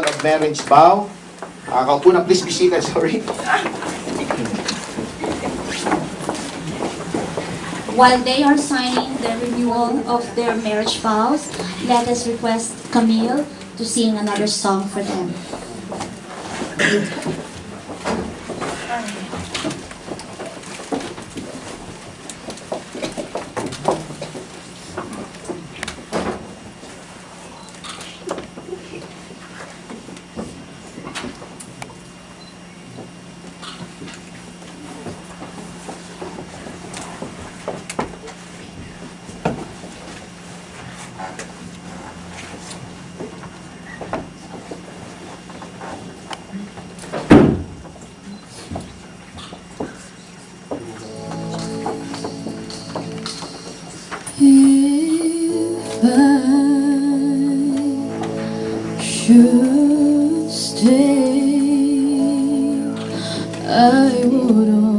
of marriage vow. Na, please be seated, sorry. While they are signing the renewal of their marriage vows, let us request Camille to sing another song for them. Should stay, I would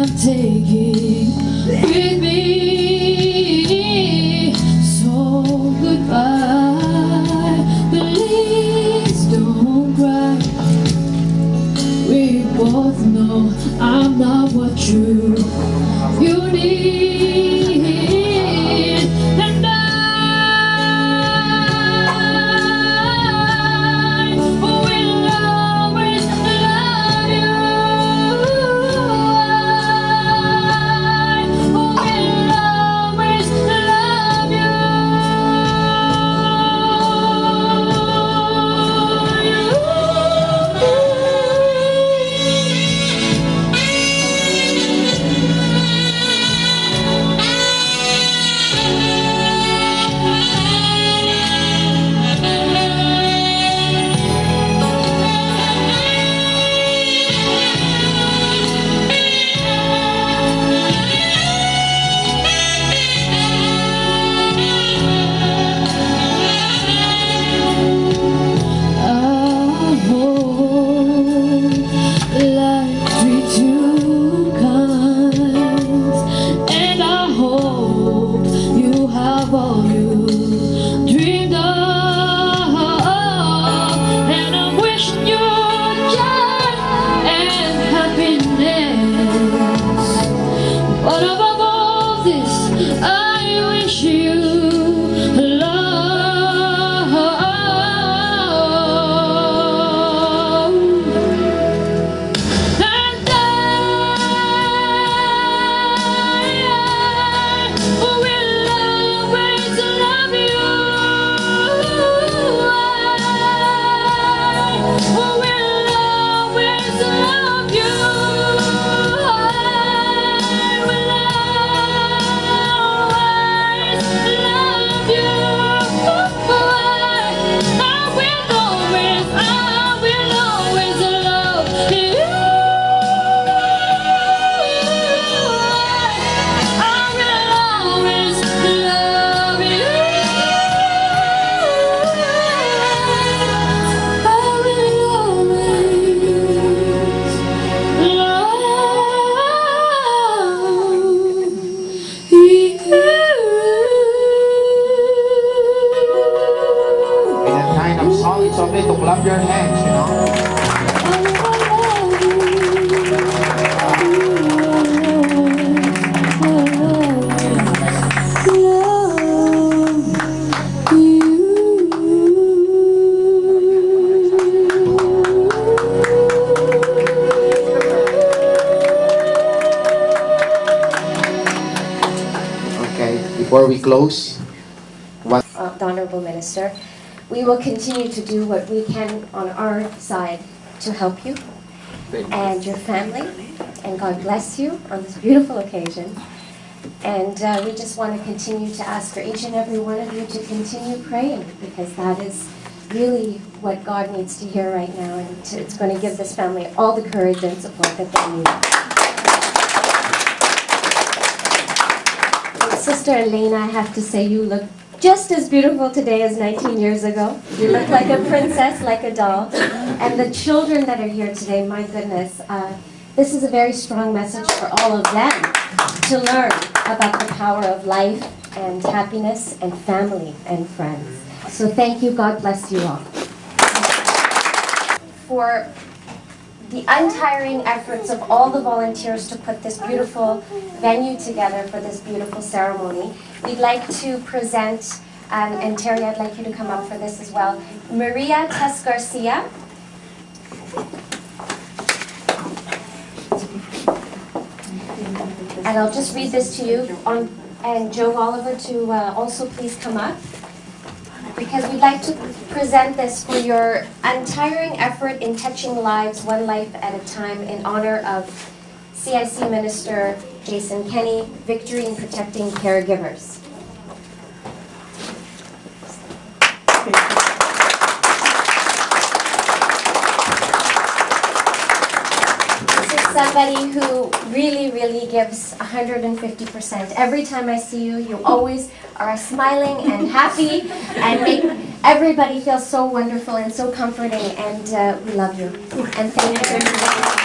I am taking with me. So goodbye, please don't cry. We both know I'm not what you all it's okay to clap your hands, you know? Before we close, one uh, the Honorable Minister, we will continue to do what we can on our side to help you and your family, and God bless you on this beautiful occasion. And uh, we just want to continue to ask for each and every one of you to continue praying, because that is really what God needs to hear right now, and to- it's going to give this family all the courage and support that they need. Sister Elena, I have to say you look just as beautiful today as 19 years ago. You look like a princess, like a doll. And the children that are here today, my goodness, uh, this is a very strong message for all of them to learn about the power of life and happiness and family and friends. So thank you. God bless you all. For the untiring efforts of all the volunteers to put this beautiful venue together for this beautiful ceremony. We'd like to present, um, and Terry, I'd like you to come up for this as well, Maria Tess Garcia. And I'll just read this to you, on, and Joe Oliver to uh, also please come up because we'd like to present this for your untiring effort in touching lives one life at a time in honor of CIC Minister Jason Kenney, Victory in Protecting Caregivers. This is somebody who really, really gives 150%. Every time I see you, you always are smiling and happy and make everybody feel so wonderful and so comforting, and uh, we love you. And thank you.